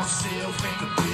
yourself and could